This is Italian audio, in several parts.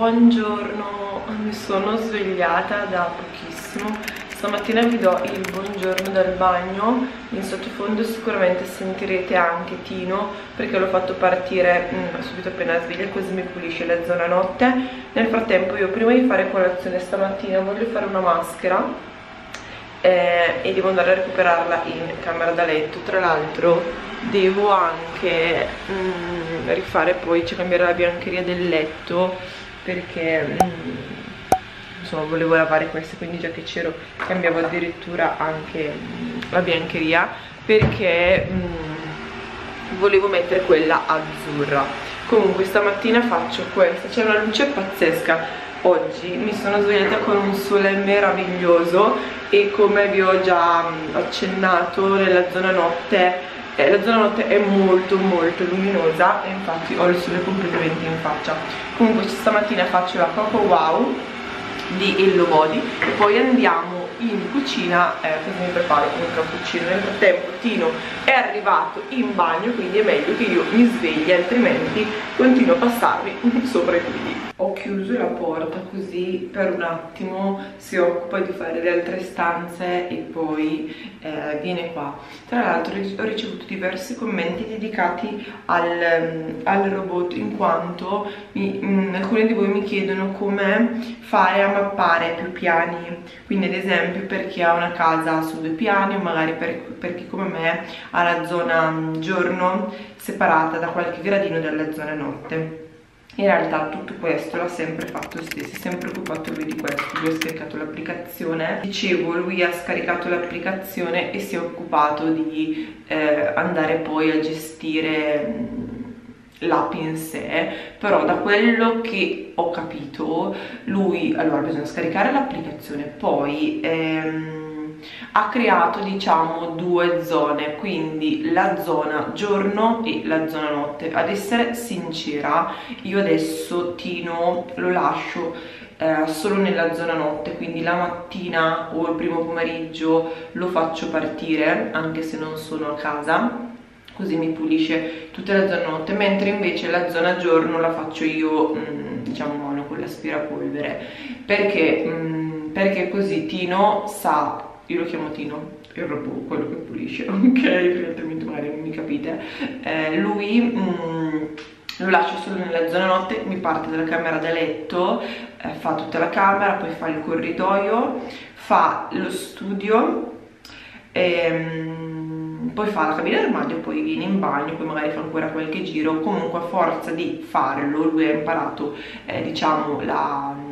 buongiorno, mi sono svegliata da pochissimo. Stamattina vi do il buongiorno dal bagno. In sottofondo sicuramente sentirete anche Tino Perché l'ho fatto partire mm, subito appena sveglia Così mi pulisce la zona notte. Nel frattempo io prima di fare colazione stamattina Voglio fare una maschera eh, E devo andare a recuperarla in camera da letto. Tra l'altro devo anche mm, rifare poi Cioè cambiare la biancheria del letto Perché... Mm, insomma volevo lavare queste quindi già che c'ero cambiavo addirittura anche mm, la biancheria perché mm, volevo mettere quella azzurra. Comunque stamattina faccio questa c'è una luce pazzesca. Oggi mi sono svegliata con un sole meraviglioso e come vi ho già accennato nella zona notte eh, la zona notte è molto molto luminosa e infatti ho il sole completamente in faccia. Comunque stamattina faccio la Coco Wow di Hello Body. E poi andiamo in cucina eh, così mi preparo? Un cappuccino nel frattempo Tino è arrivato in bagno quindi è meglio che io mi svegli altrimenti continuo a passarmi sopra i piedi ho chiuso la porta così per un attimo si occupa di fare le altre stanze e poi eh, viene qua. Tra l'altro ho ricevuto diversi commenti dedicati al, al robot in quanto mi, mh, mm, alcuni di voi mi chiedono come fare a mappare più piani. Quindi ad esempio per chi ha una casa su due piani o magari per, per chi come me ha la zona mm, giorno separata da qualche gradino dalla zona notte in realtà tutto questo l'ha sempre fatto stesso, si è sempre occupato lui di questo, lui ha scaricato l'applicazione, dicevo lui ha scaricato l'applicazione e si è occupato di eh, andare poi a gestire mm, l'app in sé. Però da quello che ho capito lui allora bisogna scaricare l'applicazione poi ehm, ha creato diciamo due zone quindi la zona giorno e la zona notte. Ad essere sincera io adesso Tino lo lascio eh, solo nella zona notte quindi la mattina o il primo pomeriggio lo faccio partire anche se non sono a casa così mi pulisce tutta la zona notte mentre invece la zona giorno la faccio io mh, mm, diciamo con l'aspirapolvere. Perché, mh, mm, perché così Tino sa io lo chiamo Tino, il robot, quello che pulisce, ok? Perché altrimenti magari non mi capite. Eh, lui mm, lo lascio solo nella zona notte, mi parte dalla camera da letto, eh, fa tutta la camera, poi fa il corridoio, fa lo studio, ehm, poi fa la cabina d'armadio, poi viene in bagno, poi magari fa ancora qualche giro, comunque a forza di farlo lui ha imparato eh, diciamo la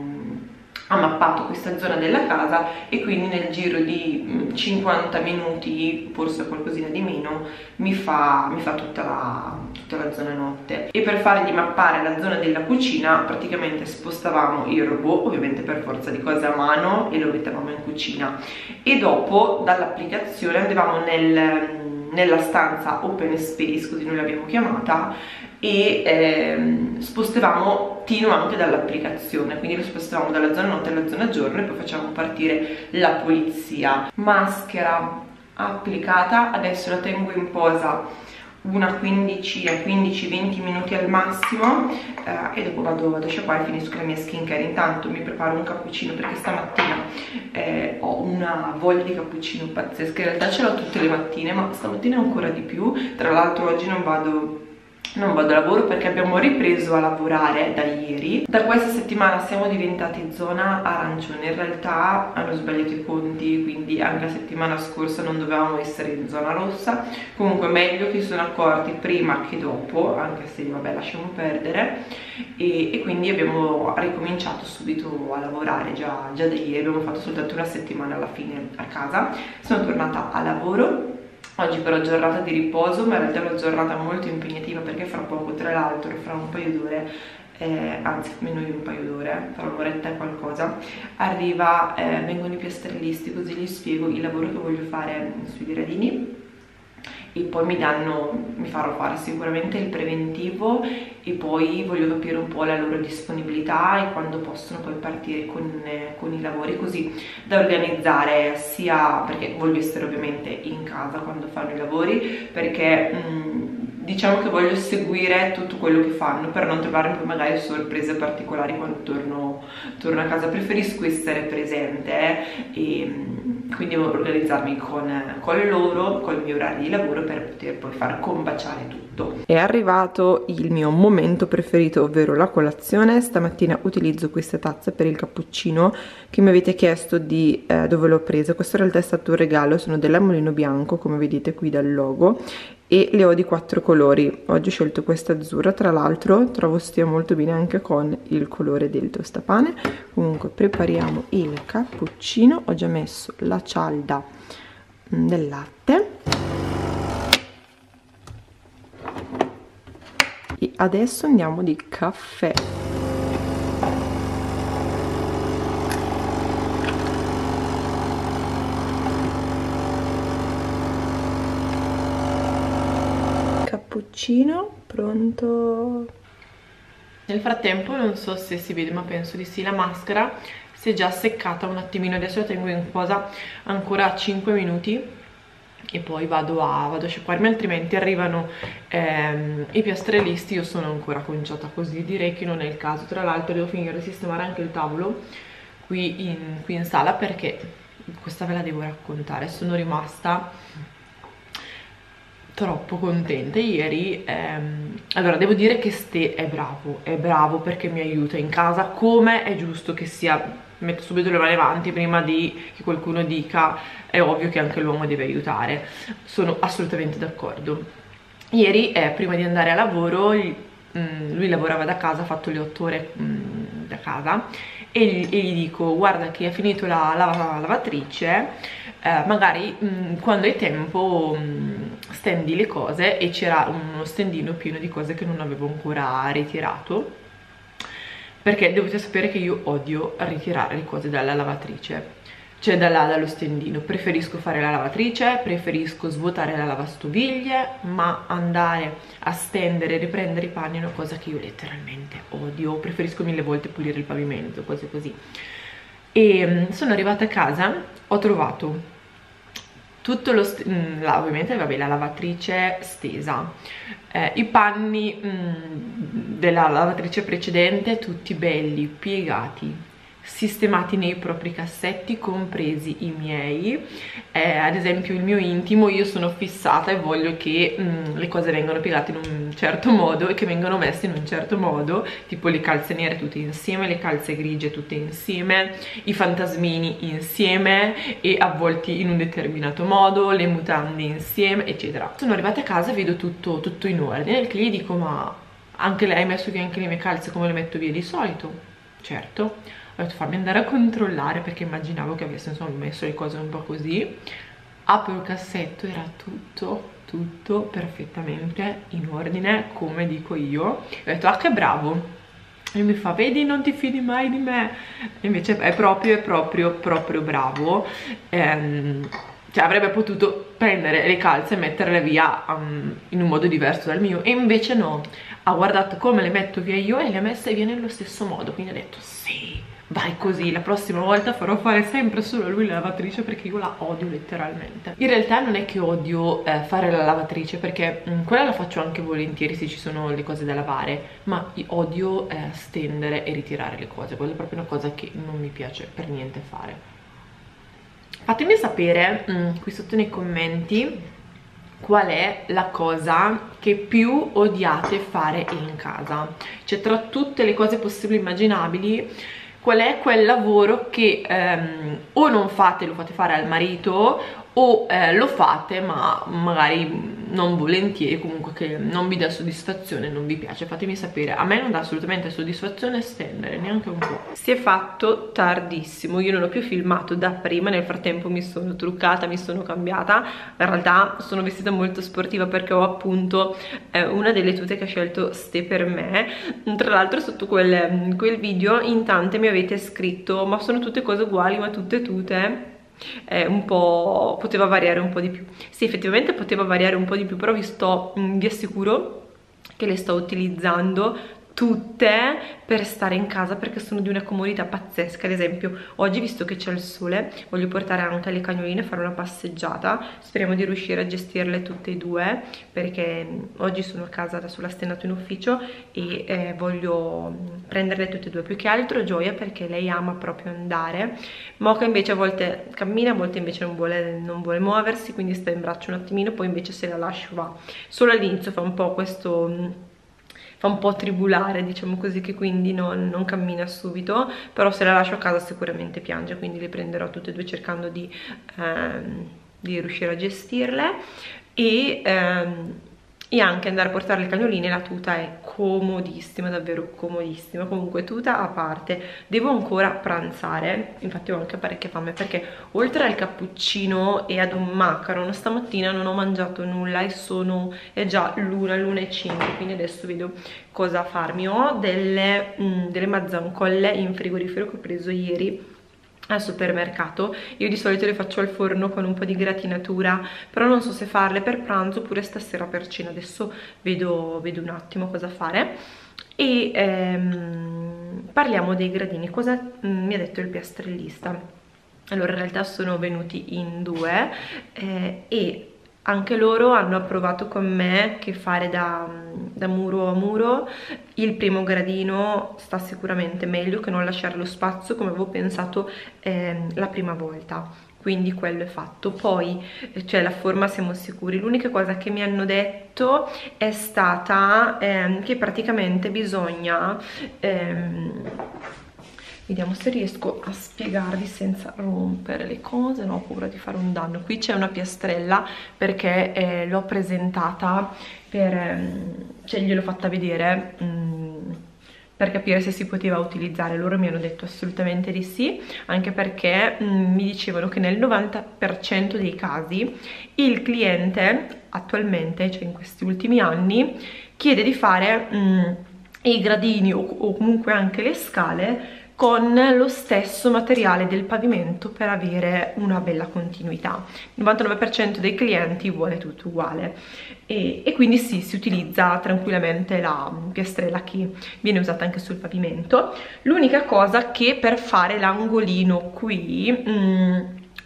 ha mappato questa zona della casa e quindi nel giro di 50 mm, minuti, forse qualcosina di meno, mi fa, mi fa tutta, la, tutta la zona notte. E per fargli mappare la zona della cucina praticamente spostavamo il robot, ovviamente per forza di cose a mano, e lo mettevamo in cucina. E dopo dall'applicazione andavamo nel nella stanza open space, così noi l'abbiamo chiamata, e ehm, spostavamo Tino anche dall'applicazione, quindi lo spostavamo dalla zona notte alla zona giorno e poi facciamo partire la polizia. Maschera applicata, adesso la tengo in posa una quindicina, 15-20 minuti al massimo eh, e dopo vado, vado a sciacquare e finisco la mia skincare. Intanto mi preparo un cappuccino perché stamattina eh, ho una voglia di cappuccino pazzesca. In realtà ce l'ho tutte le mattine ma stamattina ancora di più. Tra l'altro oggi non vado non vado a lavoro perché abbiamo ripreso a lavorare da ieri. Da questa settimana siamo diventati zona arancione. In realtà hanno sbagliato i conti quindi anche la settimana scorsa non dovevamo essere in zona rossa. Comunque meglio che sono accorti prima che dopo anche se vabbè lasciamo perdere. E, e quindi abbiamo ricominciato subito a lavorare già, già da ieri. Abbiamo fatto soltanto una settimana alla fine a casa. Sono tornata a lavoro Oggi però giornata di riposo, ma in realtà è una giornata molto impegnativa perché fra poco, tra l'altro, fra un paio d'ore, eh, anzi meno di un paio d'ore, fra un'oretta e qualcosa, arriva, eh, vengono i piastrellisti, così gli spiego il lavoro che voglio fare sui gradini e poi mi danno, mi farò fare sicuramente il preventivo e poi voglio capire un po' la loro disponibilità e quando possono poi partire con, eh, con i lavori così da organizzare sia perché voglio essere ovviamente in casa quando fanno i lavori perché mh, diciamo che voglio seguire tutto quello che fanno per non trovarmi poi magari sorprese particolari quando torno, torno a casa. Preferisco essere presente eh, e quindi organizzarmi con, con loro con il mio orario di lavoro per poter poi far combaciare tutto. È arrivato il mio momento preferito ovvero la colazione. Stamattina utilizzo questa tazza per il cappuccino che mi avete chiesto di eh, dove l'ho preso. Questo in realtà è stato un regalo sono dell'amolino bianco come vedete qui dal logo e le ho di quattro colori. Oggi ho scelto questa azzurra. Tra l'altro trovo stia molto bene anche con il colore del tostapane. Comunque prepariamo il cappuccino. Ho già messo la cialda mm, del latte. E adesso andiamo di caffè cappuccino pronto. Nel frattempo non so se si vede ma penso di sì la maschera si è già seccata un attimino. Adesso la tengo in posa ancora 5 minuti e poi vado a, vado a sciacquarmi altrimenti arrivano ehm, i piastrellisti. Io sono ancora conciata così direi che non è il caso. Tra l'altro devo finire di sistemare anche il tavolo qui in, qui in sala perché questa ve la devo raccontare. Sono rimasta troppo contenta ieri ehm, allora devo dire che Ste è bravo è bravo perché mi aiuta in casa come è giusto che sia metto subito le mani avanti prima di che qualcuno dica è ovvio che anche l'uomo deve aiutare sono assolutamente d'accordo. Ieri eh, prima di andare a lavoro mm, lui lavorava da casa ha fatto le otto ore mm, da casa e gli, e gli, dico guarda che ha finito la, la, la lavatrice eh, magari mh, mm, quando hai tempo mh, stendi le cose e c'era uno stendino pieno di cose che non avevo ancora ritirato perché dovete sapere che io odio ritirare le cose dalla lavatrice cioè dalla, dallo stendino. Preferisco fare la lavatrice preferisco svuotare la lavastoviglie ma andare a stendere e riprendere i panni è una cosa che io letteralmente odio. Preferisco mille volte pulire il pavimento cose così. E mm, sono arrivata a casa ho trovato tutto lo mm, la, ovviamente vabbè, la lavatrice stesa. Eh, i panni mh, mm, della lavatrice precedente tutti belli piegati sistemati nei propri cassetti compresi i miei. Eh, ad esempio il mio intimo io sono fissata e voglio che mh, mm, le cose vengano piegate in un certo modo e che vengano messe in un certo modo tipo le calze nere tutte insieme le calze grigie tutte insieme i fantasmini insieme e avvolti in un determinato modo le mutande insieme eccetera. Sono arrivata a casa e vedo tutto, tutto in ordine che gli dico ma anche lei ha messo via anche le mie calze come le metto via di solito? Certo ho detto fammi andare a controllare perché immaginavo che avesse insomma messo le cose un po' così. Apro il cassetto era tutto tutto perfettamente in ordine come dico io. Ho detto ah che bravo. E mi fa vedi non ti fidi mai di me. E invece è proprio è proprio proprio bravo. Ehm, cioè avrebbe potuto prendere le calze e metterle via um, in un modo diverso dal mio. E invece no. Ha guardato come le metto via io e le ha messe via nello stesso modo. Quindi ha detto sì vai così, la prossima volta farò fare sempre solo a lui la lavatrice perché io la odio letteralmente. In realtà non è che odio eh, fare la lavatrice perché mh, mm, quella la faccio anche volentieri se ci sono le cose da lavare, ma odio eh, stendere e ritirare le cose, quella è proprio una cosa che non mi piace per niente fare. Fatemi sapere mh, mm, qui sotto nei commenti qual è la cosa che più odiate fare in casa cioè tra tutte le cose possibili e immaginabili qual è quel lavoro che ehm, o non fate, lo fate fare al marito o eh, lo fate ma magari non volentieri comunque che non vi dà soddisfazione non vi piace. Fatemi sapere. A me non dà assolutamente soddisfazione stendere neanche un po' si è fatto tardissimo. Io non ho più filmato da prima. Nel frattempo mi sono truccata mi sono cambiata. In realtà sono vestita molto sportiva perché ho appunto eh, una delle tute che ha scelto Ste per me. Tra l'altro sotto quel, quel video in tante mi avete scritto ma sono tutte cose uguali ma tutte tute eh, un po' poteva variare un po' di più. Sì effettivamente poteva variare un po' di più però vi sto vi assicuro che le sto utilizzando tutte per stare in casa perché sono di una comodità pazzesca. Ad esempio oggi visto che c'è il sole voglio portare anche le cagnoline a fare una passeggiata. Speriamo di riuscire a gestirle tutte e due perché mm, oggi sono a casa da sola stenato in ufficio e eh, voglio mm, prenderle tutte e due. Più che altro gioia perché lei ama proprio andare. Mocha invece a volte cammina a volte invece non vuole, non vuole muoversi quindi sta in braccio un attimino poi invece se la lascio va. Solo all'inizio fa un po' questo mm, fa un po' tribulare diciamo così che quindi non, non, cammina subito però se la lascio a casa sicuramente piange quindi le prenderò tutte e due cercando di, ehm, di riuscire a gestirle. E ehm, e anche andare a portare le cagnoline la tuta è comodissima davvero comodissima. Comunque tuta a parte devo ancora pranzare. Infatti ho anche parecchia fame perché oltre al cappuccino e ad un macaron stamattina non ho mangiato nulla e sono è già l'una l'una e cinque quindi adesso vedo cosa farmi. Ho delle, mm, delle mazzancolle in frigorifero che ho preso ieri al supermercato. Io di solito le faccio al forno con un po' di gratinatura però non so se farle per pranzo oppure stasera per cena. Adesso vedo, vedo un attimo cosa fare. E ehm, parliamo dei gradini. Cosa mm, mi ha detto il piastrellista? Allora in realtà sono venuti in due eh, e anche loro hanno approvato con me che fare da, da, muro a muro. Il primo gradino sta sicuramente meglio che non lasciare lo spazio come avevo pensato eh, la prima volta. Quindi quello è fatto. Poi cioè la forma siamo sicuri. L'unica cosa che mi hanno detto è stata eh, che praticamente bisogna ehm, vediamo se riesco a spiegarvi senza rompere le cose no ho paura di fare un danno. Qui c'è una piastrella perché eh, l'ho presentata per ehm, cioè gliel'ho fatta vedere mh, mm, per capire se si poteva utilizzare. Loro mi hanno detto assolutamente di sì anche perché mh, mm, mi dicevano che nel 90% dei casi il cliente attualmente cioè in questi ultimi anni chiede di fare mh, mm, i gradini o, o comunque anche le scale con lo stesso materiale del pavimento per avere una bella continuità. Il 99% dei clienti vuole tutto uguale e, e, quindi sì, si utilizza tranquillamente la piastrella che viene usata anche sul pavimento. L'unica cosa che per fare l'angolino qui... Mm,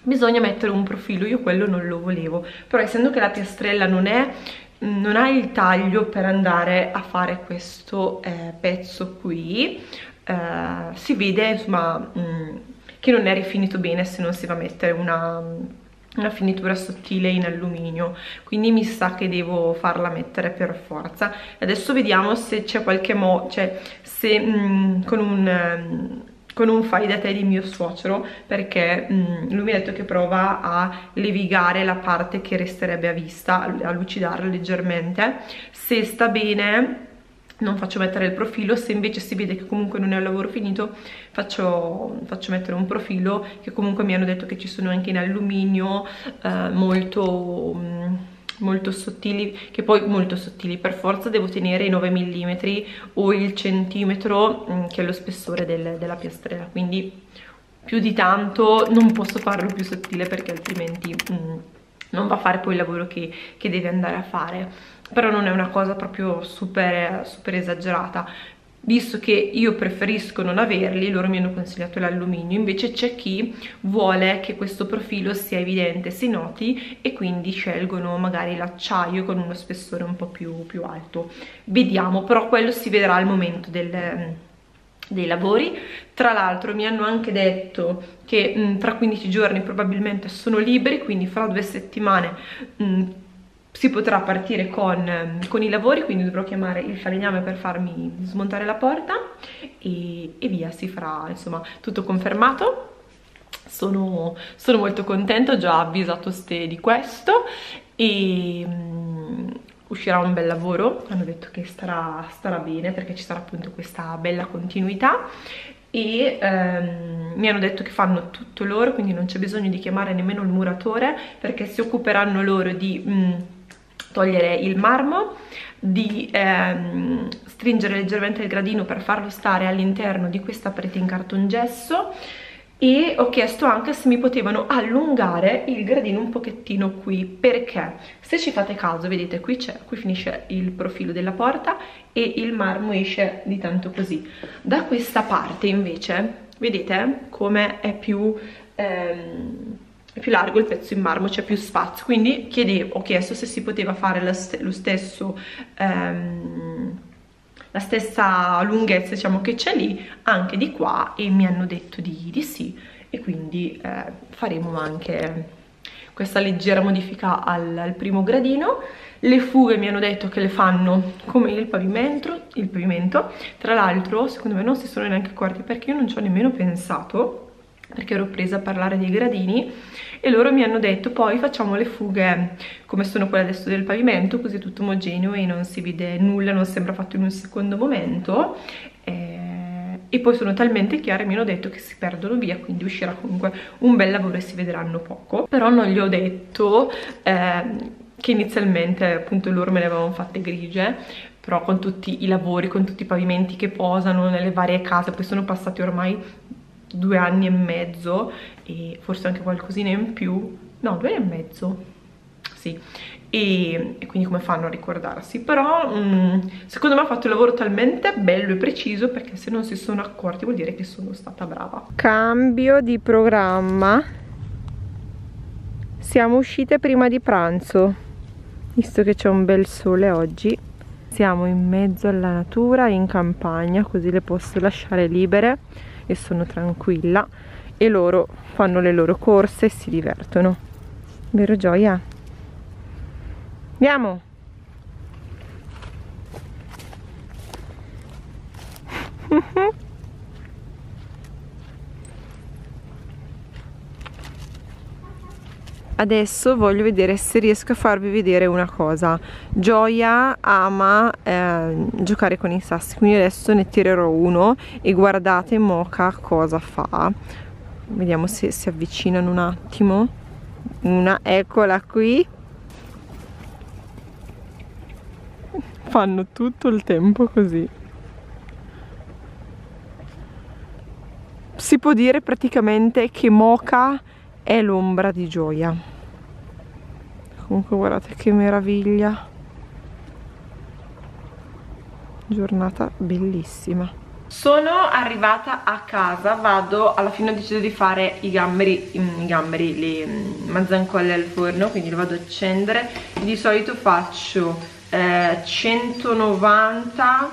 bisogna mettere un profilo, io quello non lo volevo, però essendo che la piastrella non è non ha il taglio per andare a fare questo eh, pezzo qui eh, si vede insomma mh, mm, che non è rifinito bene se non si va a mettere una, una finitura sottile in alluminio. Quindi mi sa che devo farla mettere per forza. Adesso vediamo se c'è qualche modo cioè se mh, mm, con un um, con un fai da te di mio suocero perché mh, mm, lui mi ha detto che prova a levigare la parte che resterebbe a vista, a lucidarla leggermente. Se sta bene non faccio mettere il profilo, se invece si vede che comunque non è un lavoro finito faccio, faccio mettere un profilo che comunque mi hanno detto che ci sono anche in alluminio eh, molto... Mm, molto sottili, che poi molto sottili, per forza devo tenere i 9 mm o il centimetro mm, che è lo spessore del, della piastrella, quindi più di tanto non posso farlo più sottile perché altrimenti mm, non va a fare poi il lavoro che, che deve andare a fare però non è una cosa proprio super, super esagerata visto che io preferisco non averli, loro mi hanno consigliato l'alluminio, invece c'è chi vuole che questo profilo sia evidente, si noti e quindi scelgono magari l'acciaio con uno spessore un po' più, più alto. Vediamo, però quello si vedrà al momento del, dei lavori. Tra l'altro mi hanno anche detto che mh, tra 15 giorni probabilmente sono liberi, quindi fra due settimane mh, si potrà partire con, ehm, con, i lavori quindi dovrò chiamare il falegname per farmi smontare la porta e, e via si farà insomma tutto confermato. Sono, sono molto contenta ho già avvisato Ste di questo e um, uscirà un bel lavoro. Hanno detto che starà, starà bene perché ci sarà appunto questa bella continuità e ehm, mi hanno detto che fanno tutto loro quindi non c'è bisogno di chiamare nemmeno il muratore perché si occuperanno loro di mh, mm, togliere il marmo, di ehm, stringere leggermente il gradino per farlo stare all'interno di questa parete in cartongesso e ho chiesto anche se mi potevano allungare il gradino un pochettino qui. Perché? Se ci fate caso vedete qui c'è qui finisce il profilo della porta e il marmo esce di tanto così. Da questa parte invece vedete come è più ehm, è più largo il pezzo in marmo, c'è più spazio, quindi chiedevo, ho chiesto se si poteva fare lo, st lo stesso ehm, la stessa lunghezza diciamo che c'è lì anche di qua e mi hanno detto di, di sì. E quindi eh, faremo anche questa leggera modifica al, al, primo gradino. Le fughe mi hanno detto che le fanno come il pavimento, il pavimento. tra l'altro secondo me non si sono neanche accorti perché io non ci ho nemmeno pensato perché ero presa a parlare dei gradini e loro mi hanno detto poi facciamo le fughe come sono quelle adesso del pavimento così è tutto omogeneo e non si vede nulla, non sembra fatto in un secondo momento. Eh, e poi sono talmente chiare mi hanno detto che si perdono via quindi uscirà comunque un bel lavoro e si vedranno poco. Però non gli ho detto eh, che inizialmente appunto loro me le avevano fatte grigie però con tutti i lavori, con tutti i pavimenti che posano nelle varie case, poi sono passati ormai due anni e mezzo e forse anche qualcosina in più. No due anni e mezzo. Sì. E, e quindi come fanno a ricordarsi? Però mh, mm, secondo me ha fatto il lavoro talmente bello e preciso perché se non si sono accorti vuol dire che sono stata brava. Cambio di programma. Siamo uscite prima di pranzo visto che c'è un bel sole oggi. Siamo in mezzo alla natura in campagna così le posso lasciare libere e sono tranquilla. E loro fanno le loro corse e si divertono. Vero Gioia? andiamo adesso voglio vedere se riesco a farvi vedere una cosa. Gioia ama eh, giocare con i sassi quindi adesso ne tirerò uno e guardate Mocha cosa fa. Vediamo se si avvicinano un attimo. Una eccola qui. Fanno tutto il tempo così. Si può dire praticamente che Mocha è l'ombra di Gioia comunque guardate che meraviglia. Giornata bellissima. Sono arrivata a casa, vado, alla fine ho deciso di fare i gamberi, i gamberi, le mm, mazzancolle al forno, quindi le vado ad accendere. Di solito faccio eh, 190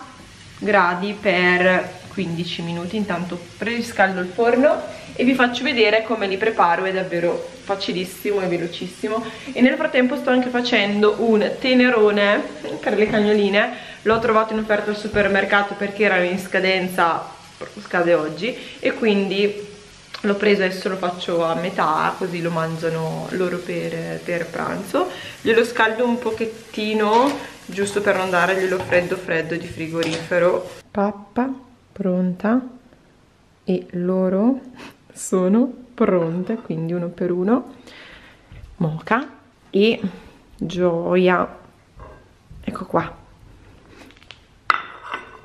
gradi per 15 minuti, intanto preriscaldo il forno e vi faccio vedere come li preparo, è davvero facilissimo e velocissimo. E nel frattempo sto anche facendo un tenerone per le cagnoline. L'ho trovato in offerta al supermercato perché era in scadenza scade oggi. E quindi l'ho preso adesso lo faccio a metà così lo mangiano loro per, per pranzo. Glielo scaldo un pochettino giusto per non darglielo freddo freddo di frigorifero. Pappa pronta? E loro sono pronte quindi uno per uno. Moca e gioia. Ecco qua.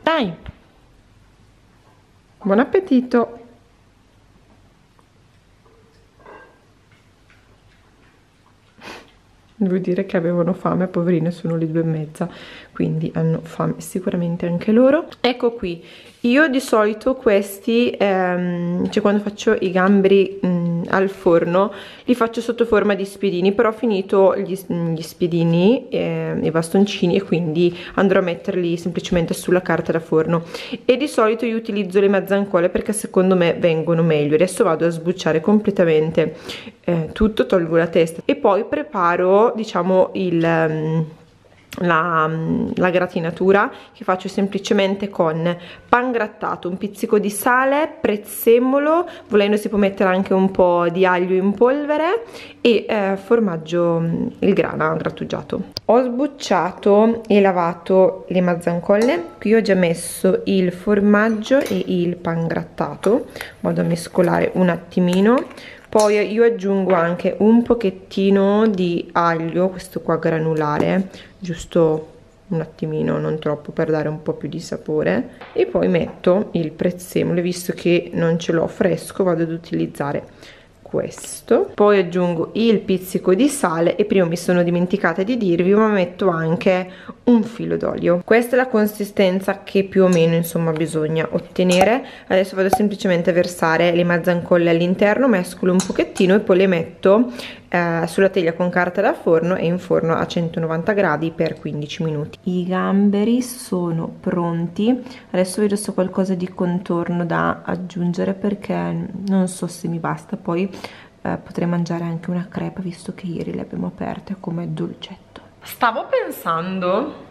Dai. Buon appetito. Devo dire che avevano fame poverine sono le due e mezza quindi hanno fame sicuramente anche loro. Ecco qui io di solito questi ehm, cioè quando faccio i gamberi mh, mm, al forno li faccio sotto forma di spiedini però ho finito gli, gli spiedini eh, i bastoncini e quindi andrò a metterli semplicemente sulla carta da forno. E di solito io utilizzo le mazzancuole perché secondo me vengono meglio. Adesso vado a sbucciare completamente eh, tutto tolgo la testa. E poi preparo diciamo il um, la, la, gratinatura che faccio semplicemente con pan grattato, un pizzico di sale, prezzemolo, volendo si può mettere anche un po' di aglio in polvere e eh, formaggio, il grana grattugiato. Ho sbucciato e lavato le mazzancolle, qui ho già messo il formaggio e il pan grattato, vado a mescolare un attimino poi io aggiungo anche un pochettino di aglio questo qua granulare giusto un attimino non troppo per dare un po' più di sapore. E poi metto il prezzemolo visto che non ce l'ho fresco vado ad utilizzare questo. Poi aggiungo il pizzico di sale e prima mi sono dimenticata di dirvi ma metto anche un filo d'olio. Questa è la consistenza che più o meno insomma bisogna ottenere. Adesso vado semplicemente a versare le mazzancolle all'interno mescolo un pochettino e poi le metto eh, sulla teglia con carta da forno e in forno a 190 gradi per 15 minuti. I gamberi sono pronti. Adesso vedo se ho qualcosa di contorno da aggiungere perché non so se mi basta. Poi eh, potrei mangiare anche una crepa visto che ieri le abbiamo aperte come dolcetto. Stavo pensando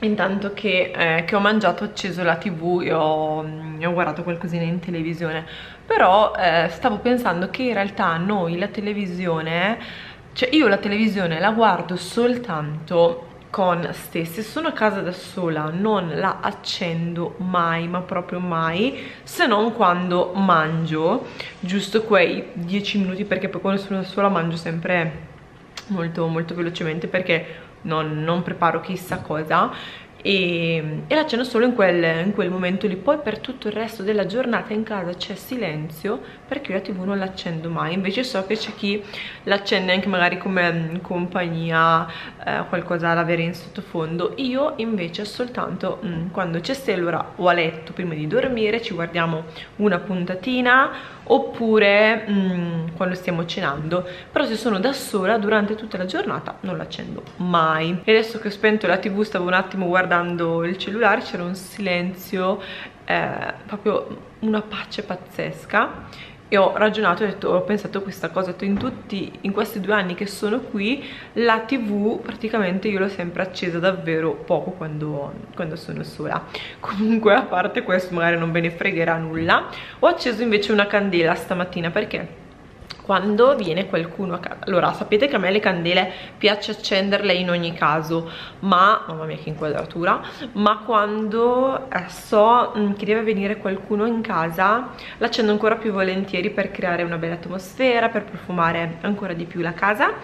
intanto che, eh, che, ho mangiato ho acceso la tv e ho, e ho guardato qualcosina in televisione. Però eh, stavo pensando che in realtà noi la televisione cioè io la televisione la guardo soltanto con ste. Se sono a casa da sola non la accendo mai ma proprio mai se non quando mangio. Giusto quei 10 minuti perché poi quando sono da sola mangio sempre molto molto velocemente perché non, non preparo chissà cosa e, e l'accendo solo in quel, in quel, momento lì. Poi per tutto il resto della giornata in casa c'è silenzio perché io la tv non l'accendo mai. Invece so che c'è chi l'accende anche magari come mm, compagnia eh, qualcosa da avere in sottofondo. Io invece soltanto mm, quando c'è Selora o a letto prima di dormire ci guardiamo una puntatina oppure mm, quando stiamo cenando. Però se sono da sola durante tutta la giornata non l'accendo mai. E adesso che ho spento la tv stavo un attimo guardando il cellulare c'era un silenzio eh, proprio una pace pazzesca e ho ragionato, ho, detto, ho pensato questa cosa, ho detto in tutti, in questi due anni che sono qui, la tv praticamente io l'ho sempre accesa davvero poco quando, quando sono sola. Comunque a parte questo magari non ve ne fregherà nulla, ho acceso invece una candela stamattina perché quando viene qualcuno a casa allora sapete che a me le candele piace accenderle in ogni caso ma mamma mia che inquadratura ma quando eh, so mm, che deve venire qualcuno in casa l'accendo ancora più volentieri per creare una bella atmosfera per profumare ancora di più la casa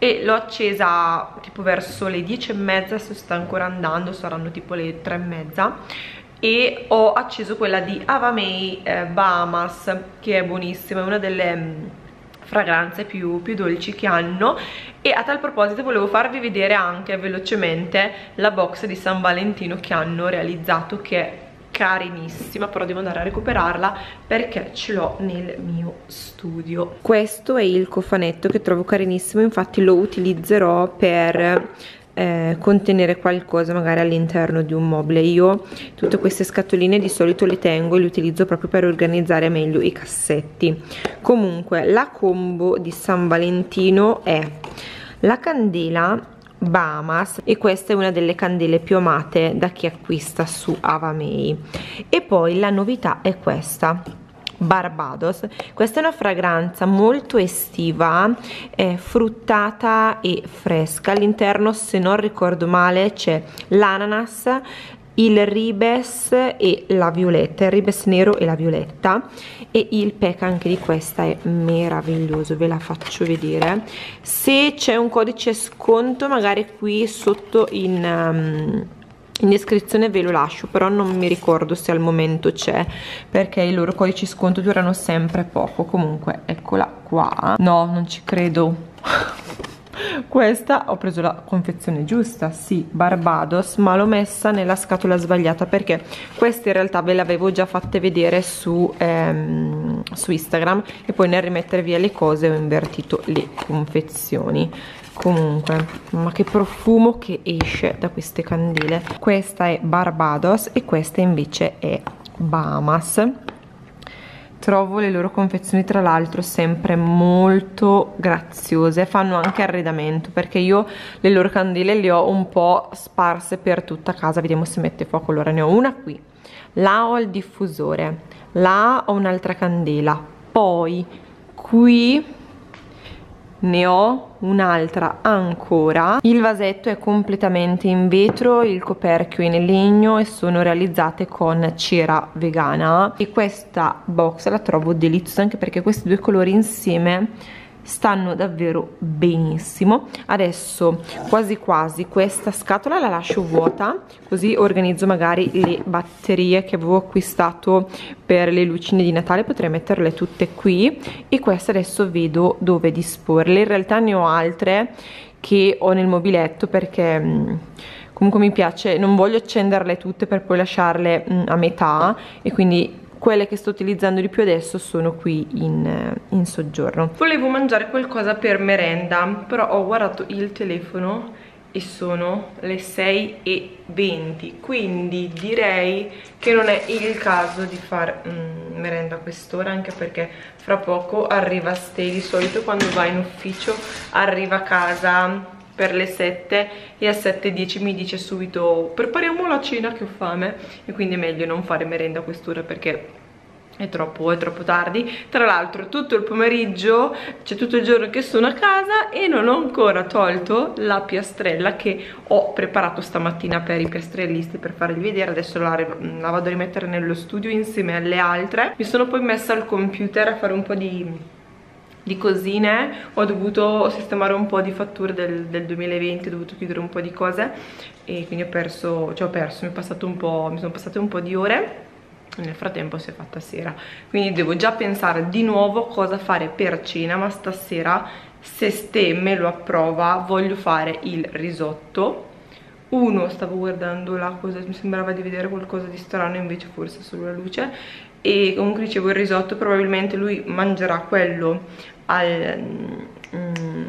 e l'ho accesa tipo verso le 10 e mezza se sta ancora andando saranno tipo le 3 e mezza e ho acceso quella di Avamei eh, Bahamas che è buonissima, è una delle mm, fragranze più, più dolci che hanno. E a tal proposito volevo farvi vedere anche velocemente la box di San Valentino che hanno realizzato che è carinissima però devo andare a recuperarla perché ce l'ho nel mio studio. Questo è il cofanetto che trovo carinissimo infatti lo utilizzerò per eh, contenere qualcosa magari all'interno di un mobile. Io tutte queste scatoline di solito le tengo e le utilizzo proprio per organizzare meglio i cassetti. Comunque la combo di San Valentino è la candela Bahamas e questa è una delle candele più amate da chi acquista su Avamei. E poi la novità è questa Barbados. Questa è una fragranza molto estiva eh, fruttata e fresca. All'interno se non ricordo male c'è l'ananas il ribes e la violetta, il ribes nero e la violetta. E il pack anche di questa è meraviglioso, ve la faccio vedere. Se c'è un codice sconto magari qui sotto in... Um, in descrizione ve lo lascio però non mi ricordo se al momento c'è perché i loro codici sconto durano sempre poco. Comunque eccola qua. No non ci credo. Questa ho preso la confezione giusta sì Barbados ma l'ho messa nella scatola sbagliata perché queste in realtà ve le avevo già fatte vedere su, ehm, su Instagram e poi nel rimettere via le cose ho invertito le confezioni comunque ma che profumo che esce da queste candele. Questa è Barbados e questa invece è Bahamas. Trovo le loro confezioni tra l'altro sempre molto graziose. Fanno anche arredamento perché io le loro candele le ho un po' sparse per tutta casa. Vediamo se mette fuoco. Allora ne ho una qui. Là ho il diffusore. Là ho un'altra candela. Poi qui ne ho un'altra ancora. Il vasetto è completamente in vetro il coperchio in legno e sono realizzate con cera vegana. E questa box la trovo deliziosa anche perché questi due colori insieme stanno davvero benissimo. Adesso quasi quasi questa scatola la lascio vuota così organizzo magari le batterie che avevo acquistato per le lucine di Natale potrei metterle tutte qui. E queste adesso vedo dove disporle. In realtà ne ho altre che ho nel mobiletto perché mm, comunque mi piace non voglio accenderle tutte per poi lasciarle mm, a metà. E quindi quelle che sto utilizzando di più adesso sono qui in, eh, in soggiorno. Volevo mangiare qualcosa per merenda però ho guardato il telefono e sono le 6.20 quindi direi che non è il caso di fare mm, merenda a quest'ora anche perché fra poco arriva Stay di solito quando va in ufficio arriva a casa per le 7 e a 7.10 mi dice subito prepariamo la cena che ho fame. E quindi è meglio non fare merenda a quest'ora perché è troppo, è troppo tardi. Tra l'altro tutto il pomeriggio c'è tutto il giorno che sono a casa e non ho ancora tolto la piastrella che ho preparato stamattina per i piastrellisti per farvi vedere. Adesso la, la vado a rimettere nello studio insieme alle altre. Mi sono poi messa al computer a fare un po' di di cosine ho dovuto sistemare un po' di fatture del, del 2020 ho dovuto chiudere un po' di cose e quindi ho perso cioè ho perso mi, mi sono passate un po' di ore nel frattempo si è fatta sera. Quindi devo già pensare di nuovo cosa fare per cena ma stasera se Ste me lo approva voglio fare il risotto. Uno stavo guardando la cosa mi sembrava di vedere qualcosa di strano invece forse solo la luce. E comunque dicevo il risotto probabilmente lui mangerà quello al, mm,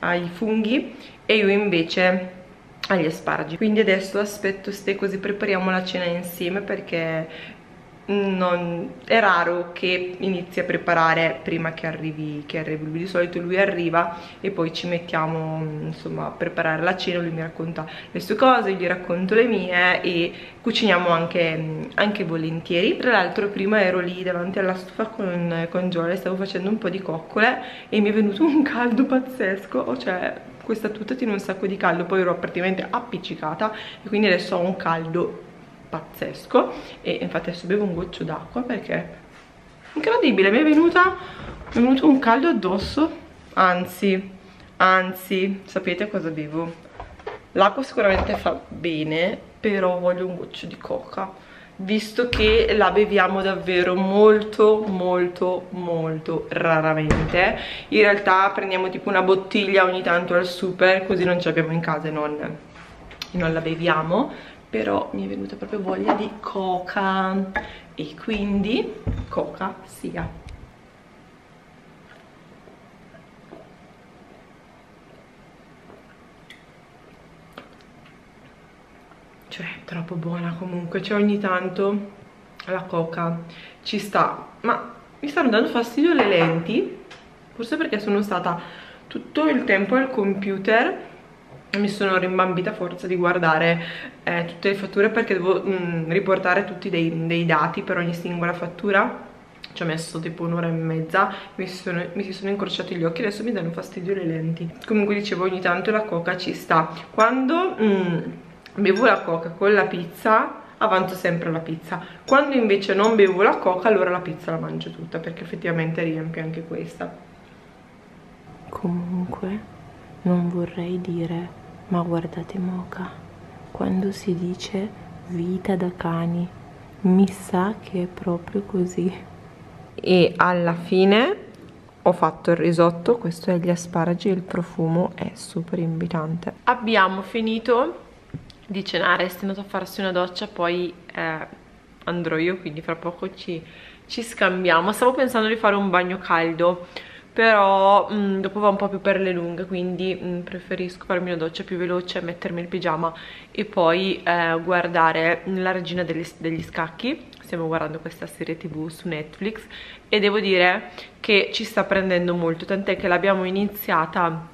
ai funghi e io invece agli asparagi. Quindi adesso aspetto ste così prepariamo la cena insieme perché non, è raro che inizi a preparare prima che arrivi, che arrivi lui. Di solito lui arriva e poi ci mettiamo insomma a preparare la cena lui mi racconta le sue cose, io gli racconto le mie e cuciniamo anche, anche volentieri. Tra l'altro prima ero lì davanti alla stufa con, con Giole stavo facendo un po' di coccole e mi è venuto un caldo pazzesco cioè questa tuta tiene un sacco di caldo poi ero praticamente appiccicata e quindi adesso ho un caldo pazzesco. E infatti adesso bevo un goccio d'acqua perché incredibile. Mi è venuta mi è venuto un caldo addosso. Anzi anzi sapete cosa bevo? L'acqua sicuramente fa bene però voglio un goccio di coca visto che la beviamo davvero molto molto molto raramente. In realtà prendiamo tipo una bottiglia ogni tanto al super così non ce l'abbiamo in casa e non, non la beviamo però mi è venuta proprio voglia di coca. E quindi coca sia. Cioè troppo buona comunque cioè ogni tanto la coca ci sta. Ma mi stanno dando fastidio le lenti forse perché sono stata tutto il tempo al computer mi sono rimbambita a forza di guardare eh, tutte le fatture perché devo mh, mm, riportare tutti dei, dei, dati per ogni singola fattura. Ci ho messo tipo un'ora e mezza mi sono, mi si sono incrociati gli occhi adesso mi danno fastidio le lenti. Comunque dicevo ogni tanto la coca ci sta. Quando mh, mm, bevo la coca con la pizza avanzo sempre la pizza. Quando invece non bevo la coca allora la pizza la mangio tutta perché effettivamente riempie anche questa. Comunque non vorrei dire ma guardate Moca, quando si dice vita da cani, mi sa che è proprio così. E alla fine ho fatto il risotto, questo è gli asparagi e il profumo è super invitante. Abbiamo finito di cenare, è andato a farsi una doccia, poi eh, andrò io, quindi fra poco ci, ci scambiamo. Stavo pensando di fare un bagno caldo, però mh, mm, dopo va un po' più per le lunghe quindi mh, mm, preferisco farmi una doccia più veloce mettermi il pigiama e poi eh, guardare la regina degli, degli scacchi. Stiamo guardando questa serie tv su Netflix e devo dire che ci sta prendendo molto tant'è che l'abbiamo iniziata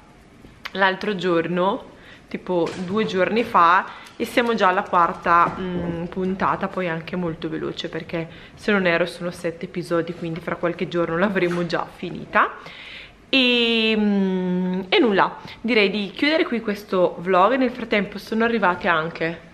l'altro giorno tipo due giorni fa e siamo già alla quarta mh, mm, puntata poi anche molto veloce perché se non ero sono sette episodi quindi fra qualche giorno l'avremo già finita. E, mh, mm, e nulla direi di chiudere qui questo vlog. Nel frattempo sono arrivate anche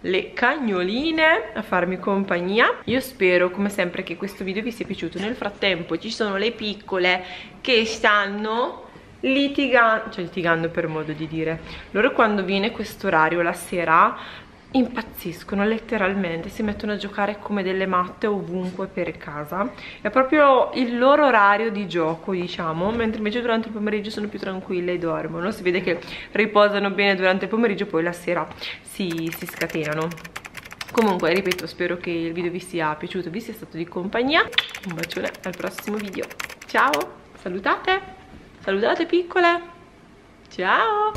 le cagnoline a farmi compagnia. Io spero come sempre che questo video vi sia piaciuto. Nel frattempo ci sono le piccole che stanno litigando cioè litigando per modo di dire. Loro quando viene questo orario la sera impazziscono letteralmente si mettono a giocare come delle matte ovunque per casa. È proprio il loro orario di gioco diciamo mentre invece durante il pomeriggio sono più tranquille e dormono. Si vede che riposano bene durante il pomeriggio poi la sera si, si scatenano. Comunque ripeto spero che il video vi sia piaciuto vi sia stato di compagnia. Un bacione al prossimo video. Ciao salutate salutate piccole. Ciao